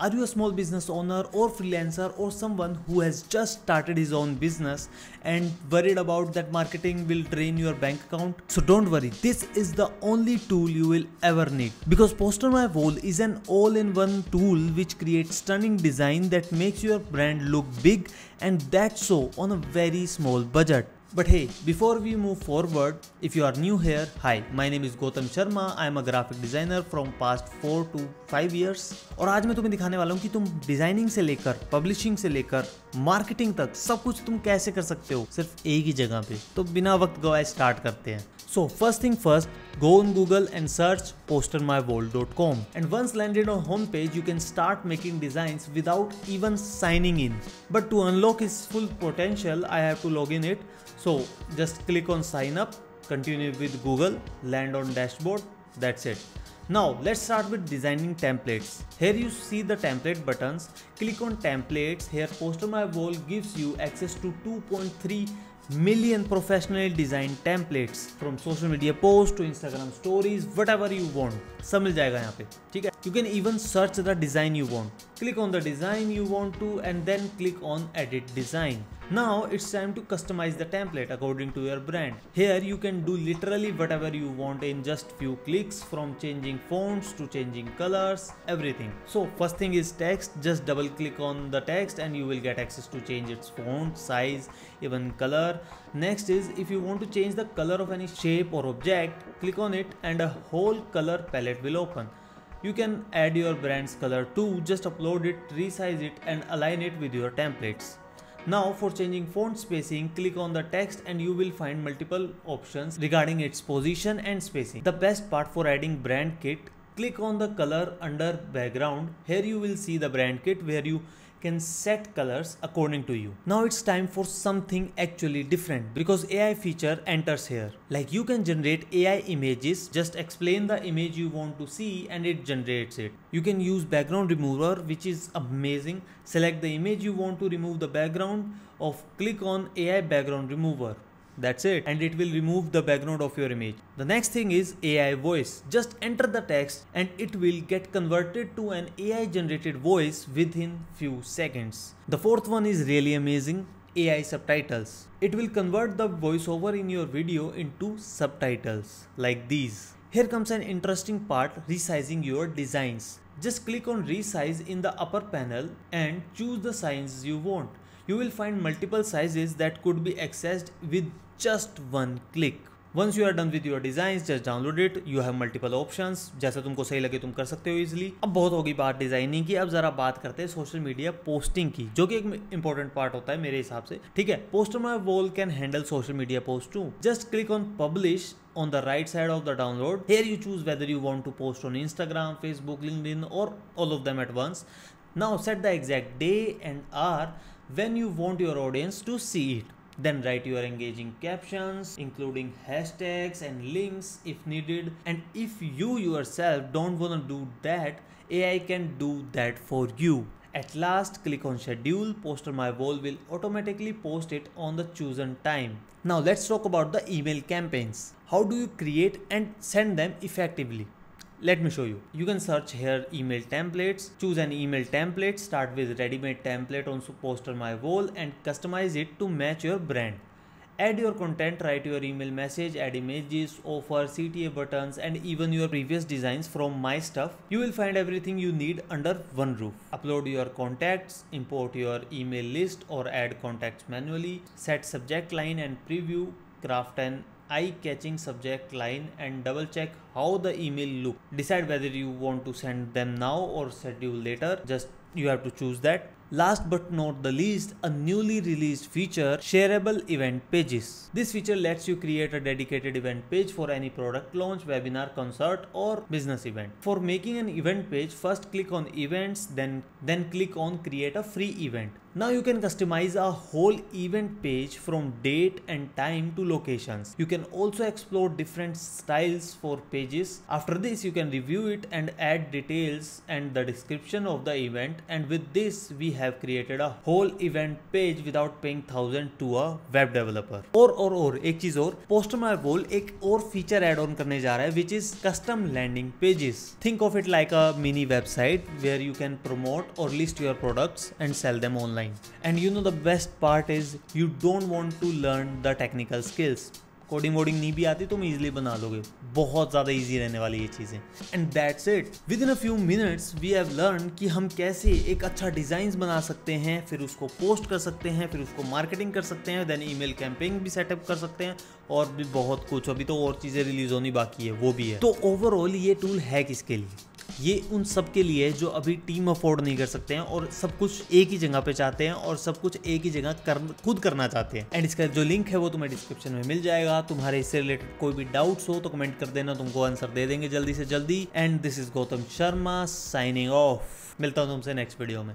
Are you a small business owner or freelancer or someone who has just started his own business and worried about that marketing will drain your bank account? So don't worry, this is the only tool you will ever need because PosterMyWall is an all-in-one tool which creates stunning design that makes your brand look big and that so on a very small budget. But hey, before we move forward, if you are new here, hi, my name is Gautam Sharma. I am a graphic designer from past 4 to 5 years. और आज मैं तुम्हें दिखाने वाला हूँ कि तुम designing से लेकर पब्लिशिंग से लेकर मार्केटिंग तक सब कुछ तुम कैसे कर सकते हो सिर्फ़ एक ही जगह पे। तो बिना वक्त गवाए स्टार्ट करते हैं। So first thing first go on Google and search poster my world dot com and once landed on home page you can start making design without even signing in but to unlock is full potential I have to log in it So just click on sign up, continue with Google, land on dashboard, that's it. Now let's start with designing templates. Here you see the template buttons. Click on templates. Here PosterMyWall gives you access to 2.3 million professionally designed templates from social media posts to Instagram stories, whatever you want. सब मिल जाएगा यहाँ पे ठीक है You can even search the design you want. Click on the design you want to and then click on edit design. Now it's time to customize the template according to your brand. Here you can do literally whatever you want in just few clicks from changing fonts to changing colors, everything. So first thing is text, just double click on the text and you will get access to change its font, size, even color. Next is if you want to change the color of any shape or object, click on it and a whole color palette will open. You can add your brand's color too, just upload it, resize it and align it with your templates. Now for changing font spacing, click on the text and you will find multiple options regarding its position and spacing. The best part for adding brand kit, click on the color under background. Here you will see the brand kit where you can set colors according to you. Now it's time for something actually different because AI feature enters here. Like you can generate AI images, just explain the image you want to see and it generates it. You can use background remover which is amazing. Select the image you want to remove the background of click on AI background remover. That's it and it will remove the background of your image. The next thing is AI voice. Just enter the text and it will get converted to an AI generated voice within few seconds. The fourth one is really amazing. AI subtitles. It will convert the voiceover in your video into subtitles like these. Here comes an interesting part resizing your designs. Just click on resize in the upper panel and choose the size you want. you will find multiple sizes that could be accessed with just one click. Once you are done with your designs, just download it. You have multiple options. जैसे तुमको सही लगे तुम कर सकते हो easily अब बहुत होगी बात डिज़ाइनिंग की. अब जरा बात करते हैं सोशल मीडिया पोस्टिंग की जो कि एक इंपॉर्टेंट पार्ट होता है मेरे हिसाब से. ठीक है? Poster my wall can handle social media post to just click on publish on the right side of the download here you choose whether you want to post on Instagram Facebook link और all of them at once now set the exact day and hour when you want your audience to see it then write your engaging captions, including hashtags and links if needed. And if you yourself don't want to do that, AI can do that for you. At last, click on schedule. PosterMyWall will automatically post it on the chosen time. Now let's talk about the email campaigns. How do you create and send them effectively? Let me show you. You can search here email templates. Choose an email template. Start with ready-made template on PosterMyWall and customize it to match your brand. Add your content write your email message add images offer cta buttons and even your previous designs from my stuff. You will find everything you need under one roof. Upload your contacts import your email list or add contacts manually. Set subject line and preview. Craft an eye-catching subject line and double check how the email look. Decide whether you want to send them now or schedule later. Just you have to choose that Last but not the least, a newly released feature, shareable event pages. This feature lets you create a dedicated event page for any product launch, webinar, concert or business event. For making an event page, first click on events, then, then click on create a free event. Now you can customize a whole event page from date and time to locations. You can also explore different styles for pages. After this, you can review it and add details and the description of the event and with this we have created a whole event page without paying thousand to a web developer. Or or or ek cheez Or, PosterMyWall ek aur feature add on karne ja raha hai which is custom landing pages. Think of it like a mini website where you can promote or list your products and sell them online. And you know the best part is you don't want to learn the technical skills. Coding वोडिंग नहीं भी आती, तुम easily बना लोगे। बहुत ज़्यादा easy रहने वाली ये चीज़ें। And that's it with in a few minutes we have learn कि हम कैसे एक अच्छा डिज़ाइन बना सकते हैं, फिर उसको पोस्ट कर सकते हैं, फिर उसको मार्केटिंग कर सकते हैं देन ईमेल कैंपेन भी सेटअप कर सकते हैं, और भी बहुत कुछ। अभी तो और चीज़ें रिलीज़ होनी बाकी है, वो भी है। तो ओवरऑल ये टूल है किसके लिए? ये उन सब के लिए जो अभी टीम अफोर्ड नहीं कर सकते हैं और सब कुछ एक ही जगह पे चाहते हैं और सब कुछ एक ही जगह कर, खुद करना चाहते हैं। एंड इसका जो लिंक है वो तुम्हें डिस्क्रिप्शन में मिल जाएगा। तुम्हारे इससे रिलेटेड कोई भी डाउट्स हो तो कमेंट कर देना, तुमको आंसर दे देंगे जल्दी से जल्दी। And this is Gautam Sharma signing off मिलता हूँ तुमसे नेक्स्ट वीडियो में।